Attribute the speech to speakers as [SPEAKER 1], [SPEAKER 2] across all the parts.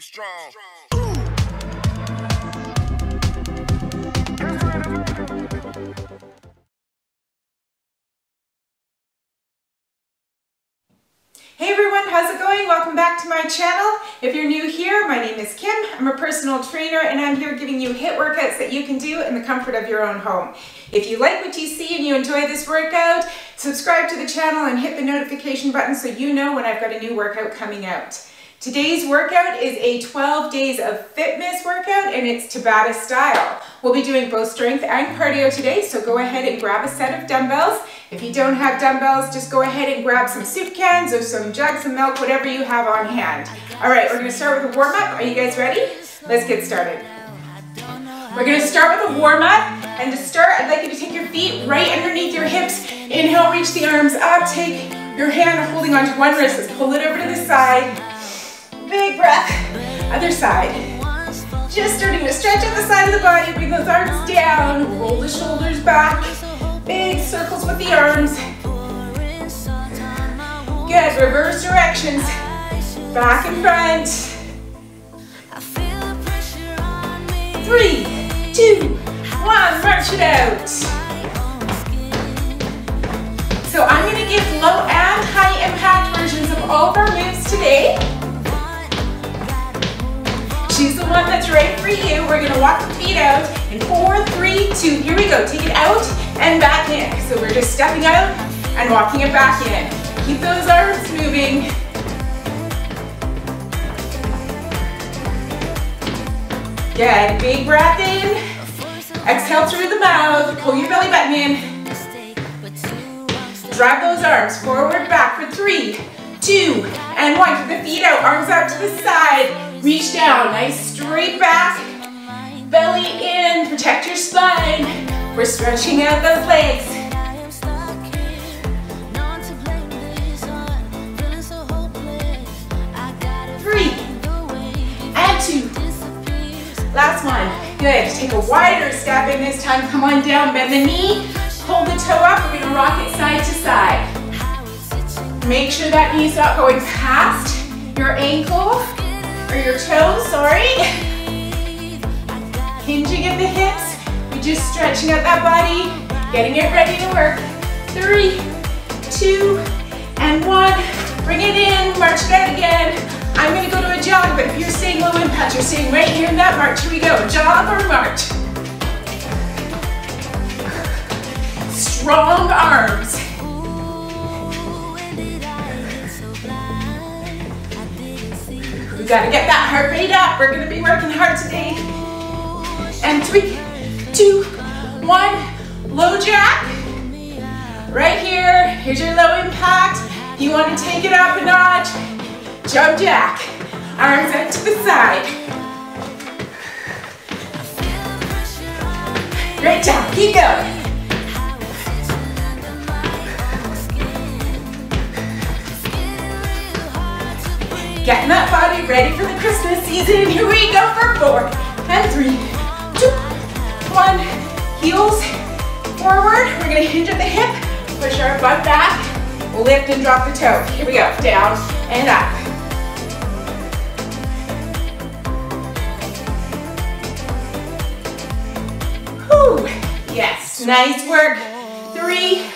[SPEAKER 1] Be strong.
[SPEAKER 2] Hey everyone, how's it going? Welcome back to my channel. If you're new here, my name is Kim. I'm a personal trainer and I'm here giving you HIIT workouts that you can do in the comfort of your own home. If you like what you see and you enjoy this workout, subscribe to the channel and hit the notification button so you know when I've got a new workout coming out. Today's workout is a 12 days of fitness workout and it's Tabata style. We'll be doing both strength and cardio today, so go ahead and grab a set of dumbbells. If you don't have dumbbells, just go ahead and grab some soup cans or some jugs of milk, whatever you have on hand. All right, we're gonna start with a warm up. Are you guys ready? Let's get started. We're gonna start with a warm up, and to start, I'd like you to take your feet right underneath your hips. Inhale, reach the arms up, take your hand holding onto one wrist, let's pull it over to the side. Big breath, other side. Just starting to stretch out the side of the body, bring those arms down, roll the shoulders back. Big circles with the arms. Good, reverse directions. Back and front. Three, two, one, march it out. So I'm gonna give low and high impact versions of all of our moves today. Choose the one that's right for you. We're gonna walk the feet out in four, three, two. Here we go. Take it out and back in. So we're just stepping out and walking it back in. Keep those arms moving. Good. Big breath in. Exhale through the mouth. Pull your belly button in. Drive those arms forward, back for three, two, and one. Keep the feet out, arms out to the side. Reach down, nice straight back. Belly in, protect your spine. We're stretching out those legs. Three, and two. Last one. Good. Take a wider step in this time. Come on down, bend the knee. pull the toe up. We're gonna rock it side to side. Make sure that knee's not going past your ankle or your toes, sorry. Hinging at the hips. You're just stretching out that body, getting it ready to work. Three, two, and one. Bring it in, march it out again. I'm gonna go to a jog, but if you're staying low impact, you're staying right here in that march. Here we go, jog or march. Strong arms. Gotta get that heart rate up. We're gonna be working hard today. And three, two, one, low jack. Right here, here's your low impact. You wanna take it up a notch, jump jack. Arms out to the side. Great job, keep going. Getting that body ready for the Christmas season. Here we go for four and three, two, one. Heels forward. We're gonna hinge at the hip, push our butt back, lift and drop the toe. Here we go, down and up. Whew. Yes, nice work. Three,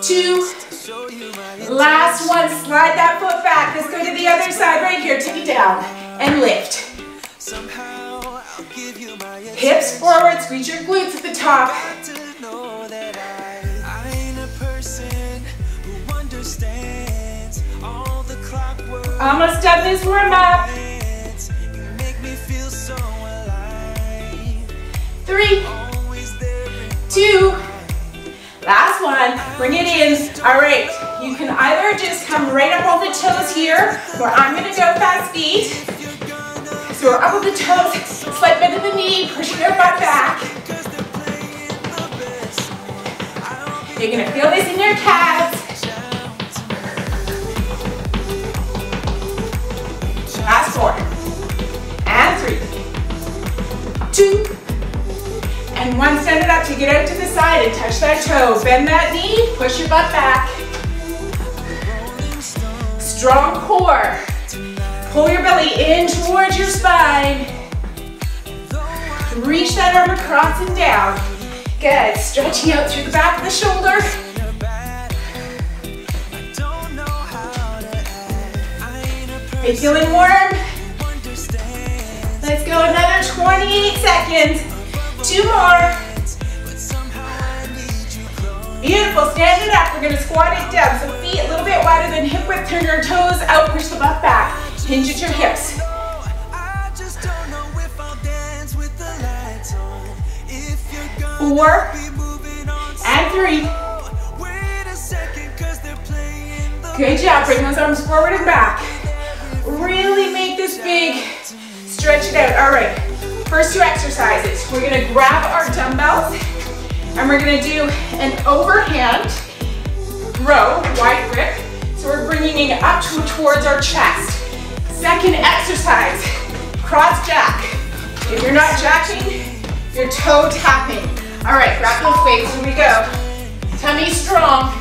[SPEAKER 2] two, last one. Slide that foot back. Let's go to the other side right here. Take it down and lift. Hips forward, squeeze your glutes at the top. Almost done this warm up. Three, two, last one. Bring it in. All right, you can either just come right up on the toes here, or I'm gonna go fast feet. So we're up on the toes, slight bend of the knee, pushing your butt back. You're gonna feel this in your calves. Last four. And three. Two. And one, stand it up, take it out to side and touch that toe. Bend that knee, push your butt back. Strong core. Pull your belly in towards your spine. Reach that arm across and down. Good, stretching out through the back of the shoulder. Are you feeling warm? Let's go another 28 seconds. Two more. Beautiful, stand it up. We're gonna squat it down. So feet a little bit wider than hip width. Turn your toes out, push the butt back. Hinge at your hips. Four and three. Good job, bring those arms forward and back. Really make this big, stretch it out. All right, first two exercises. We're gonna grab our dumbbells and we're gonna do an overhand row, wide grip. So we're bringing it up to, towards our chest. Second exercise, cross jack. If you're not jacking, you're toe tapping. All right, grab those weights, here we go. Tummy strong.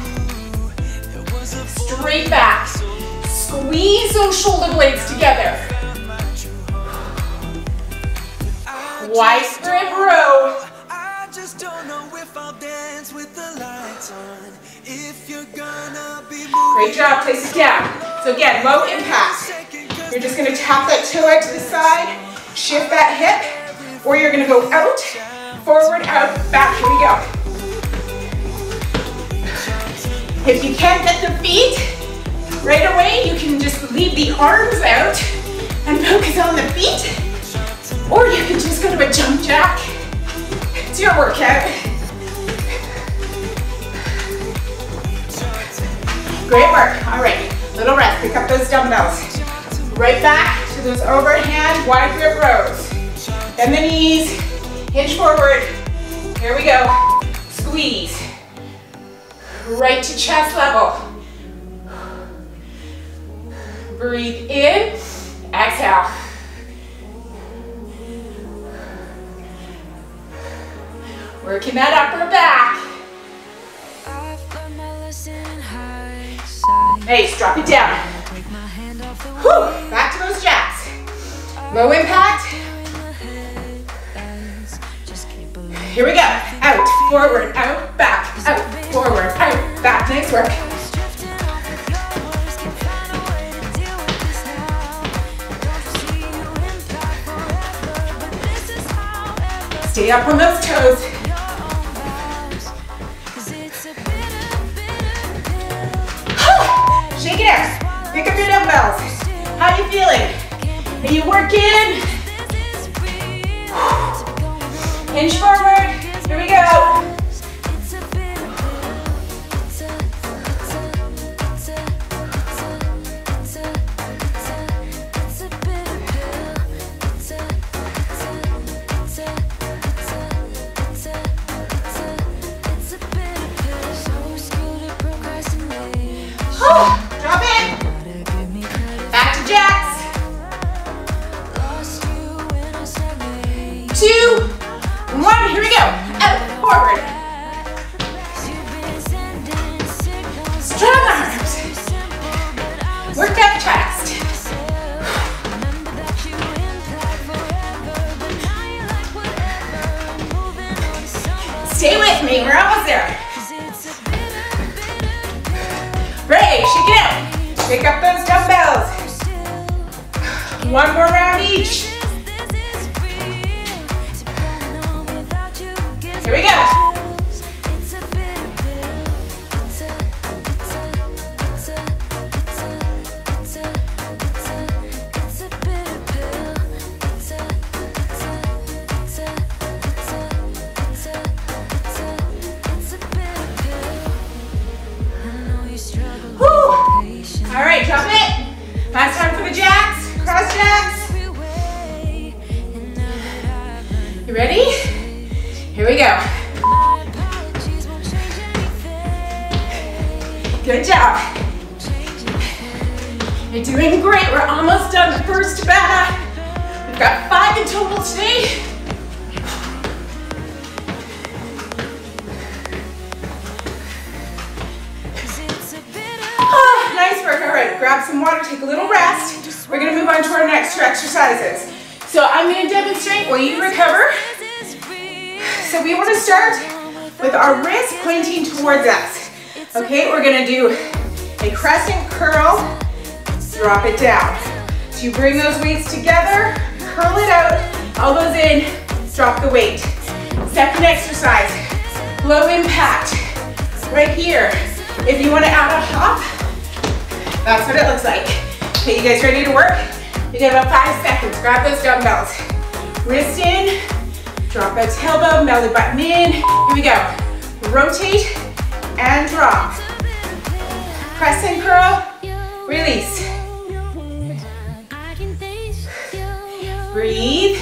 [SPEAKER 2] Straight back. Squeeze those shoulder blades together. Wide grip row. Great job, place it down. So again, low impact. You're just gonna tap that toe out to the side, shift that hip, or you're gonna go out, forward, out, back, here we go. If you can't get the feet right away, you can just leave the arms out and focus on the feet, or you can just go to a jump jack. It's your workout. Great work. All right, little rest. Pick up those dumbbells. Right back to those overhand wide grip rows. Bend the knees, hinge forward. Here we go. Squeeze. Right to chest level. Breathe in, exhale. Working that upper back. Nice, drop it down. Whew, back to those jacks. Low impact. Here we go. Out, forward, out, back, out, forward, out, back. Nice work. Stay up on those toes. Shake it out. Pick up your dumbbells. How are you feeling? Are you working? Hinge forward. Here we go. Right here. If you wanna add a hop, that's what it looks like. Okay, you guys ready to work? You got about five seconds. Grab those dumbbells. Wrist in, drop that tailbone, belly button in. Here we go. Rotate and drop. Press and curl, release. Breathe.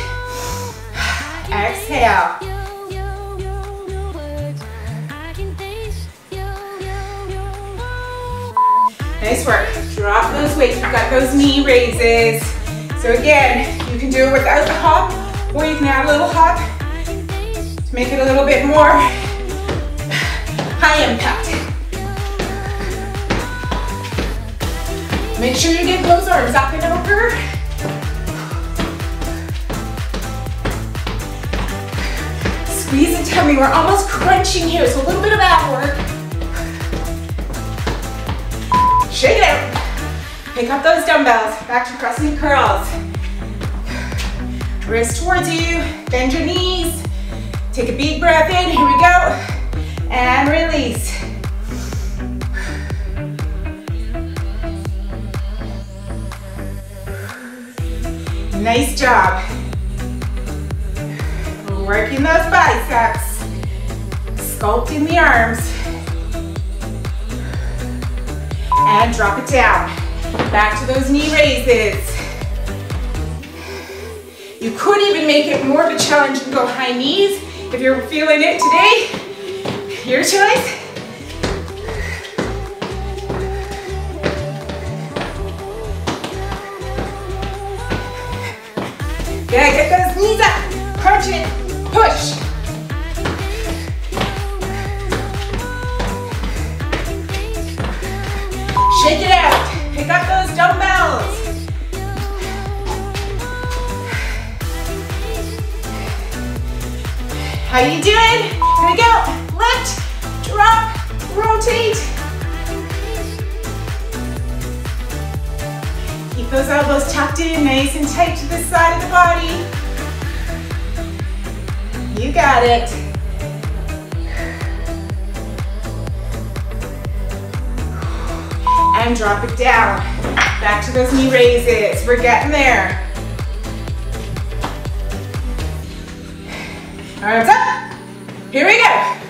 [SPEAKER 2] Exhale. Nice work. Drop those weights. You've got those knee raises. So again, you can do it without the hop, or you can add a little hop to make it a little bit more high impact. Make sure you get those arms up and over. Squeeze the tummy. We're almost crunching here, so a little bit of ab work. Shake it out. Pick up those dumbbells. Back to crescent curls. Wrist towards you. Bend your knees. Take a big breath in. Here we go. And release. Nice job. Working those biceps. Sculpting the arms. And drop it down. Back to those knee raises. You could even make it more of a challenge and go high knees if you're feeling it today. Your choice. Yeah, get those knees up. Crunch it. Push. How you doing? Here we go. Lift, drop, rotate. Keep those elbows tucked in, nice and tight to the side of the body. You got it. And drop it down. Back to those knee raises. We're getting there. Arms up. Here we go.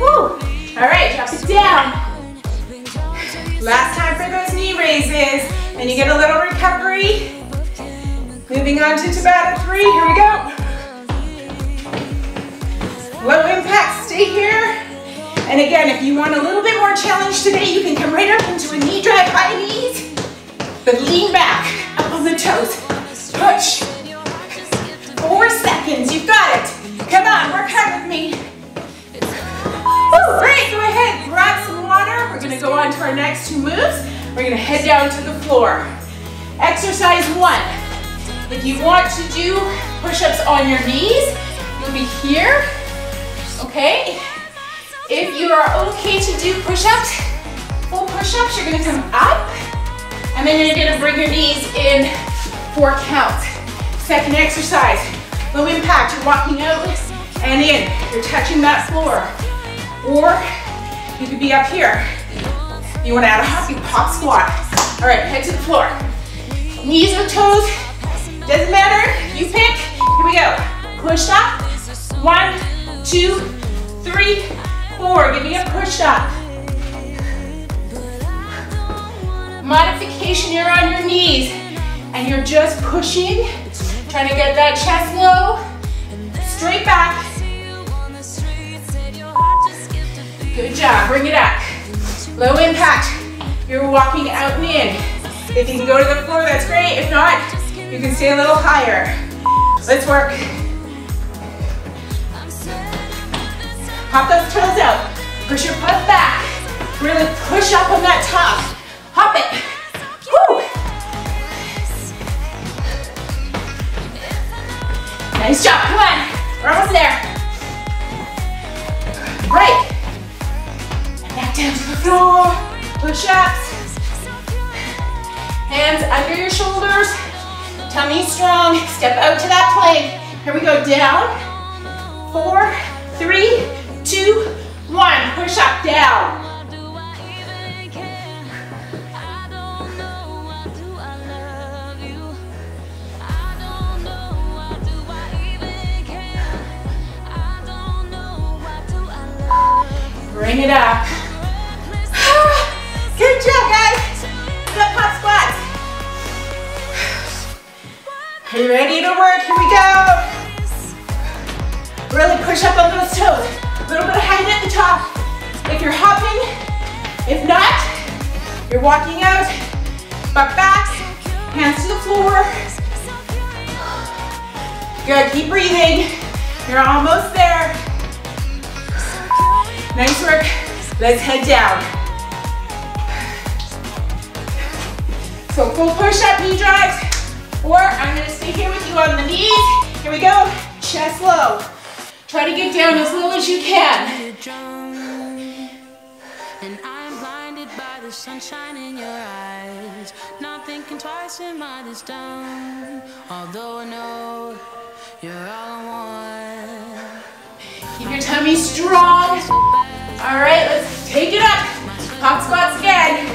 [SPEAKER 2] Woo. All right, drop it down.
[SPEAKER 1] Been drawn to you
[SPEAKER 2] Last time for those knee raises. Then you get a little recovery. Moving on to Tabata three. Here we go. Low impact, stay here. And again, if you want a little bit more challenge today, you can come right up into a knee drag, high knees, but lean back, up on the toes. Push. Four seconds, you've got it. Come on, work hard with me. Great, go ahead, grab some water. We're gonna go on to our next two moves. We're gonna head down to the floor. Exercise one. If you want to do push-ups on your knees, you'll be here, okay? If you are okay to do push-ups, full push-ups, you're gonna come up, and then you're gonna bring your knees in for a count. Second exercise, low impact, you're walking out and in. You're touching that floor. Or you could be up here. You wanna add a hoppy pop squat. All right, head to the floor. Knees or toes, doesn't matter, you pick. Here we go. Push up, one, two, three, four. Give me a push up. Modification, you're on your knees and you're just pushing, trying to get that chest low, straight back. Good job, bring it up. Low impact, you're walking out and in. If you can go to the floor, that's great. If not, you can stay a little higher. Let's work. Hop those toes out. Push your butt back. Really push up on that top. Hop it. Nice job, come on. We're almost there. Break. And back down to the floor. Push-ups. Hands under your shoulders. Tummy strong. Step out to that plank. Here we go, down. Four, ready to work? Here we go. Really push up on those toes. A little bit of height at the top. If you're hopping, if not, you're walking out, butt back, hands to the floor. Good, keep breathing. You're almost there. Nice work. Let's head down. So full push-up knee drives, or I'm gonna stay here with you on the knees. Here we go, chest low. Try to get down as low as you can.
[SPEAKER 1] And I'm blinded by the sunshine in your eyes. Not thinking twice, am I this dumb? Although I know you're all want.
[SPEAKER 2] Keep your tummy strong. All right, let's take it up. Pop squats again.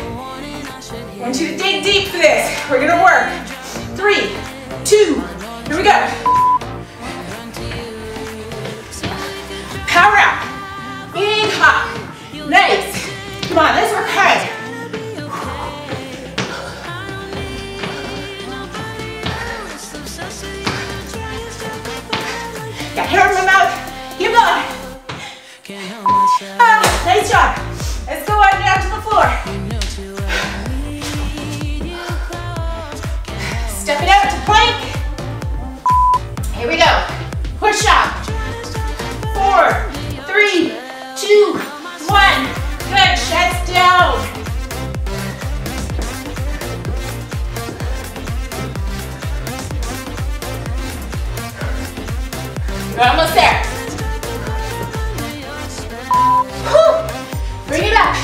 [SPEAKER 2] I want you to dig deep for this. We're gonna work. Three, two, here we go. Power up. Big hop. Nice. Come on, let's work hard. Got hair in my mouth. Keep going. Ah, nice job. Let's go on down to the floor. Here we go. Push up. Four, three, two, one. Good. Chest down. You're almost there. Whew. Bring it up.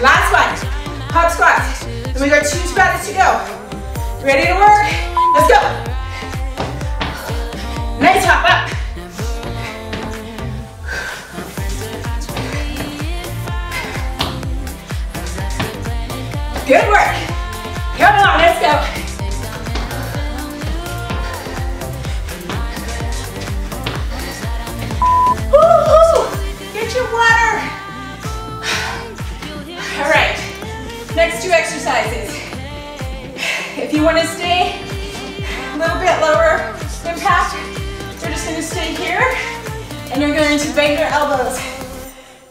[SPEAKER 2] Last one. Hop squats. And we got two squats to go. Ready to work? Let's go. Nice hop up. Good work. Come on, let's go. Get your water. All right, next two exercises. If you want to bit lower impact, you're just going to stay here and you're going to bend your elbows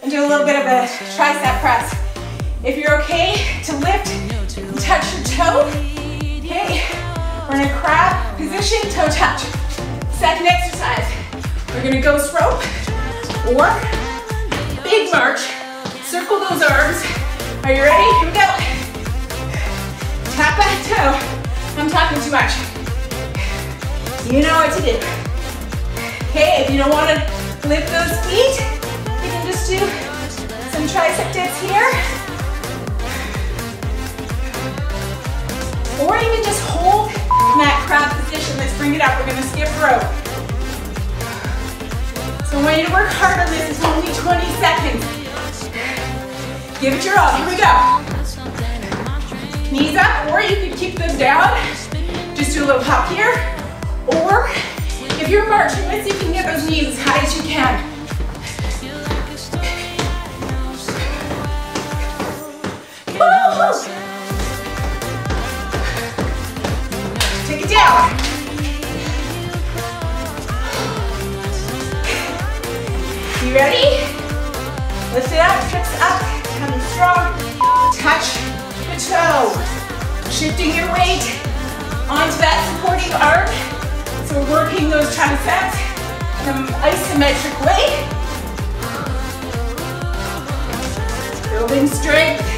[SPEAKER 2] and do a little bit of a tricep press. If you're okay to lift touch your toe, okay, we're in a crab position, toe touch. Second exercise, we're going to ghost rope or big march. Circle those arms. Are you ready? Here we go. Tap that toe. I'm talking too much. You know what to do. Okay, if you don't want to lift those feet, you can just do some tricep dips here. Or even just hold that crab position. Let's bring it up. We're gonna skip rope. So I want you to work hard on this. It's only 20 seconds. Give it your all. Here we go. Knees up, or you can keep them down. Just do a little hop here. Or if you're marching, let's you can get those knees as high as you can. Woo! Take it down. You ready? Lift it up, hips up, coming strong. Touch the toe. Shifting your weight onto that supporting arm. So we're working those triceps in an isometric way. Building strength.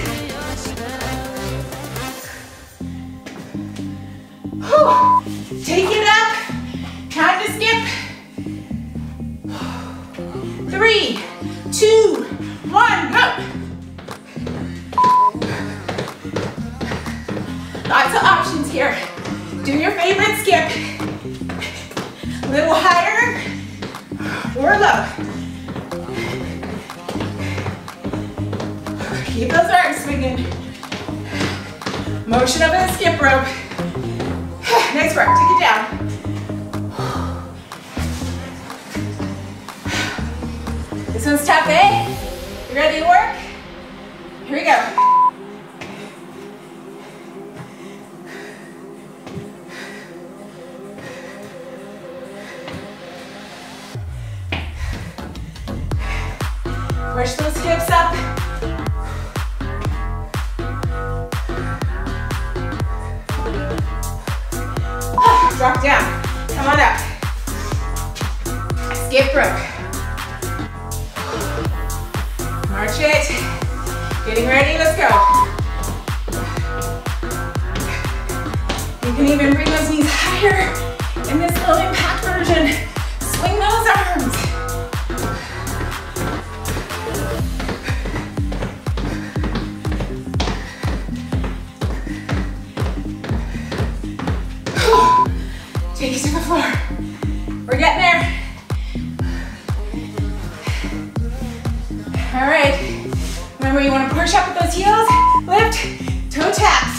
[SPEAKER 2] March it. Getting ready, let's go. You can even bring those knees higher in this little impact version. Swing those arms. Take it to the floor. We're getting there. All right. Remember, you wanna push up with those heels, lift, toe tap.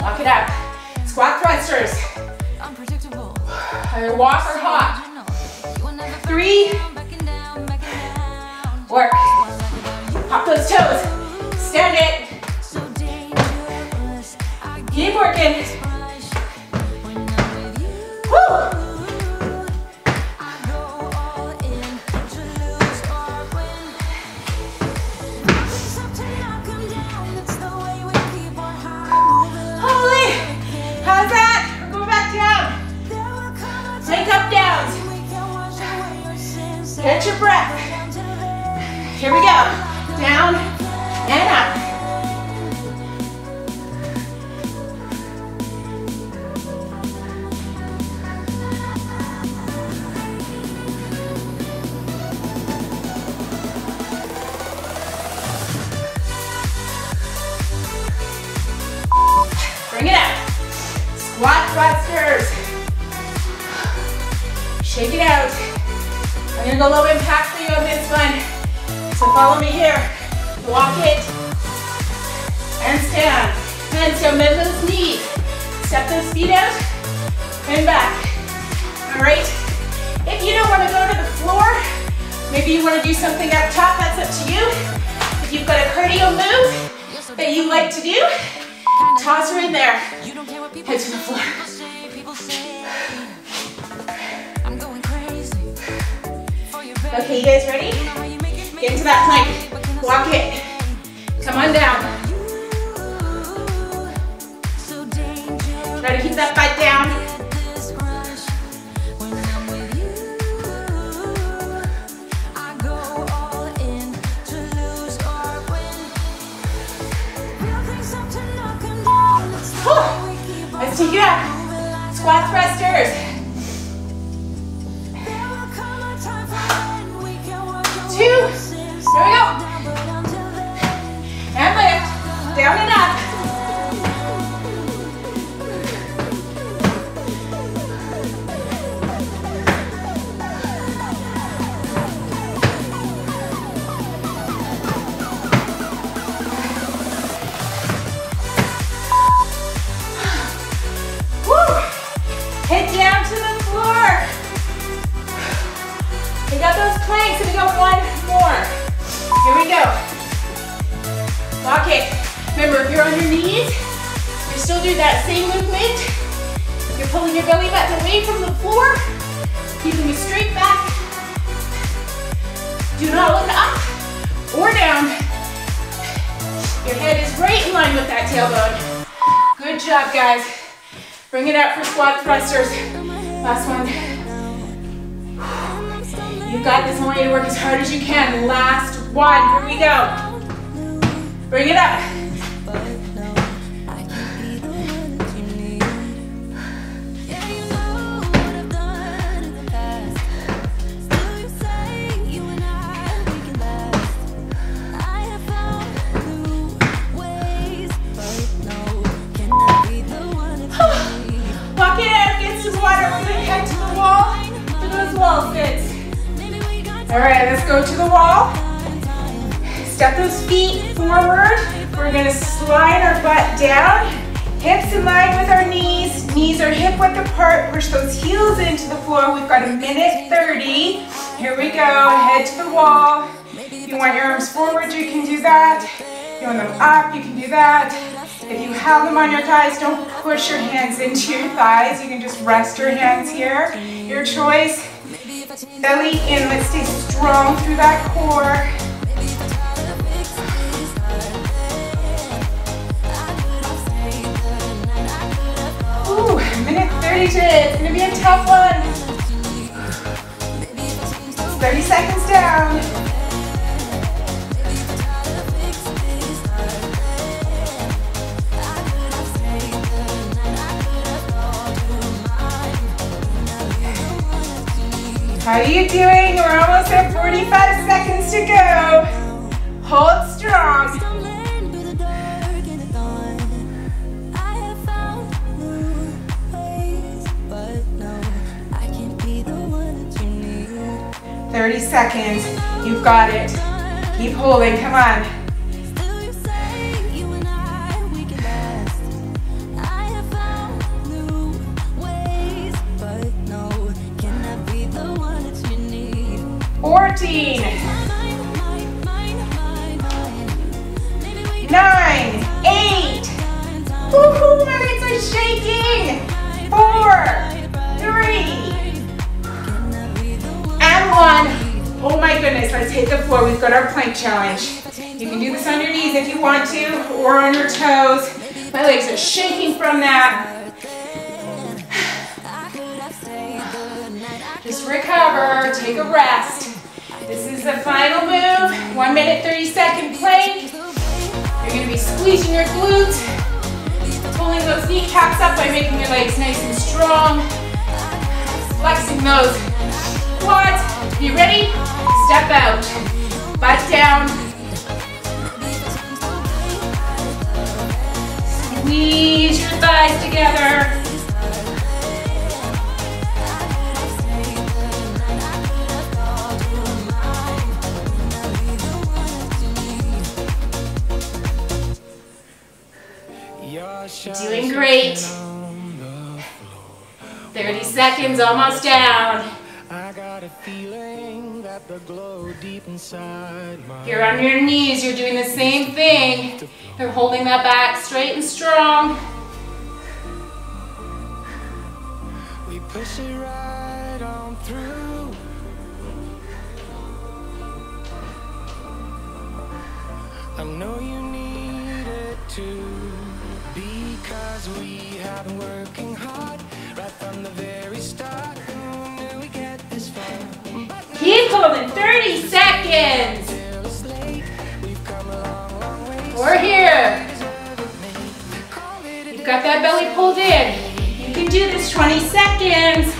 [SPEAKER 2] Lock it up. Squat thrusters. Your
[SPEAKER 1] walks are hot.
[SPEAKER 2] Three. Work. Pop those toes. Stand it. Keep working. Shake it out. I'm gonna go low impact for you on this one. So follow me here. Walk it. And stand. Hands down, bend those knees. Step those feet out. And back. All right. If you don't want to go to the floor, maybe you want to do something up top, that's up to you. If you've got a cardio move that you like to do, toss her in there. Head to the floor. Okay, you guys ready? Get into that plank. Walk it. Come on down. Try to keep that butt down. Let's take it up. Squat thrusters. Two. Here we go. And lift. Down and up. Push those heels into the floor. We've got a minute 30. Here we go. Head to the wall. If you want your arms forward, you can do that. If you want them up, you can do that. If you have them on your thighs, don't push your hands into your thighs. You can just rest your hands here. Your choice. Belly in, let's stay strong through that core. 32, it's gonna be a tough one. 30 seconds down. How are you doing? We're almost at 45 seconds to go. Hold strong. Thirty seconds. You've got it. Keep holding. Come on. Nine. Eight. My legs are shaking. Four. Three. And one. Oh my goodness, let's hit the floor. We've got our plank challenge. You can do this on your knees if you want to, or on your toes. My legs are shaking from that. Just recover, take a rest. This is the final move. One minute, 30 second plank. You're gonna be squeezing your glutes, pulling those kneecaps up by making your legs nice and strong, flexing those quads. You ready? Step out, butt down. Squeeze your thighs together. Doing great. 30 seconds, almost down. Deep inside You're on your knees, you're doing the same thing. You're holding that back straight and strong. We push it right on through. I know you need it too. Because we have been working hard right from the very start. we get this far? Keep holding 30. We're here. You've got that belly pulled in. You can do this 20 seconds.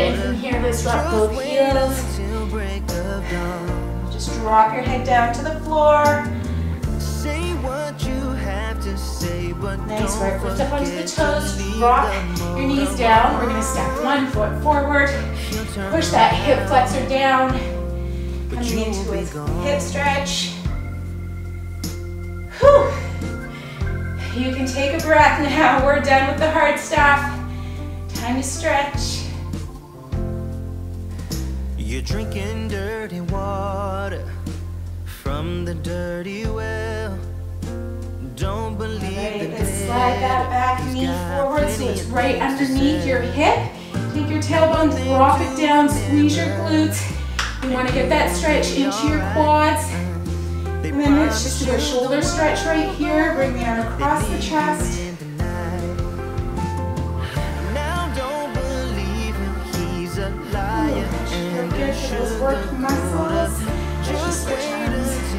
[SPEAKER 2] And from here, let's drop both heels. Just drop your head down to the floor. Nice work. Lift up onto the toes. Rock your knees down. We're going to step one foot forward. Push that hip flexor down. Coming into a hip stretch. Whew. You can take a breath now. We're done with the hard stuff. Time to stretch. You're drinking dirty water from the dirty well. Don't believe let's slide that back knee forward so it's right underneath your hip. Take your tailbone, drop it down, squeeze your glutes. You want to get that stretch into your quads. And then let's just do a shoulder stretch right here. Bring the arm across the chest. Good for those work muscles. Just switch arms.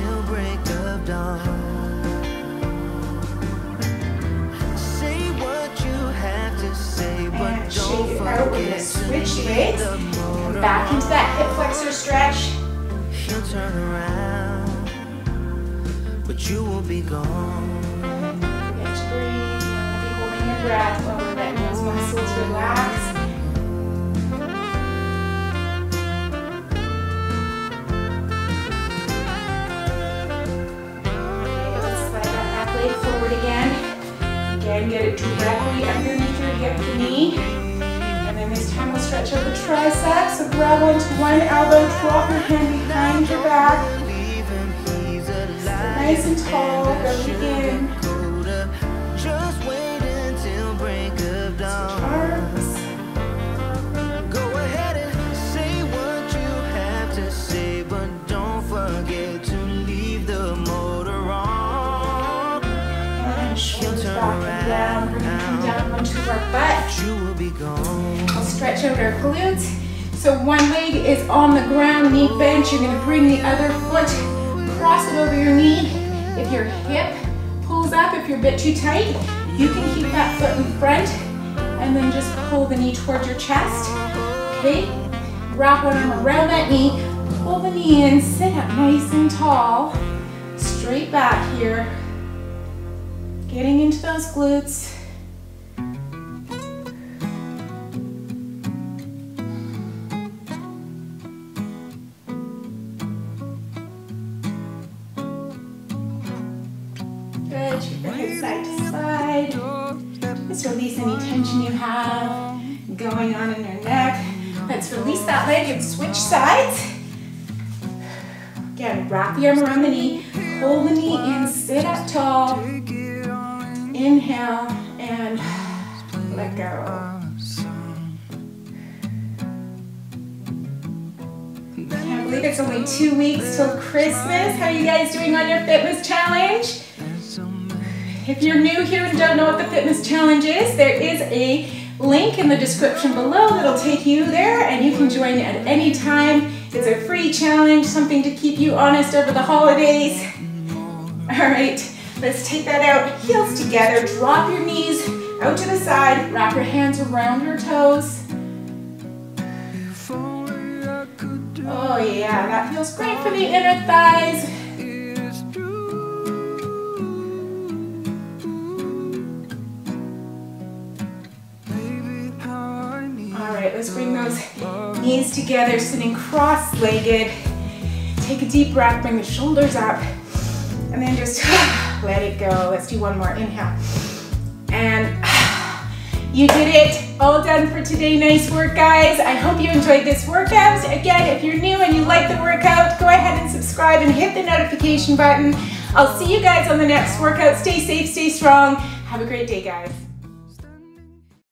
[SPEAKER 2] and shake it out. We're gonna switch legs. Come back into that hip flexor stretch. She'll turn around, but you will be gone. Get to breathe. Be holding your breath we're letting those muscles relax. Again, get it directly underneath your hip knee. And then this time we'll stretch out the triceps. So grab onto one elbow, drop your hand behind your back. nice and tall, belly in. Back and down, bring them down onto our butt. You will be gone. I'll stretch out our glutes. So one leg is on the ground, knee bent. You're gonna bring the other foot, cross it over your knee. If your hip pulls up, if you're a bit too tight, you can keep that foot in front and then just pull the knee towards your chest. Okay? Wrap one arm around that knee, pull the knee in, sit up nice and tall. Straight back here. Getting into those glutes. Good, head side to side. Just release any tension you have going on in your neck. Let's release that leg and switch sides. Again, wrap the arm around the knee, pull the knee in, sit up tall. Inhale and let go. Can't believe it's only two weeks till Christmas. How are you guys doing on your Fitmas challenge? If you're new here and don't know what the Fitmas challenge is, there is a link in the description below that'll take you there and you can join at any time. It's a free challenge, something to keep you honest over the holidays. All right, let's take that out. Heels together, drop your knees out to the side, wrap your hands around your toes. Oh yeah, that feels great for the inner thighs. All right, let's bring those knees together, sitting cross-legged. Take a deep breath, bring the shoulders up, and then just let it go. Let's do one more, inhale. And you did it, all done for today. Nice work, guys. I hope you enjoyed this workout. Again, if you're new and you like the workout, go ahead and subscribe and hit the notification button. I'll see you guys on the next workout. Stay safe, stay strong. Have a great day, guys.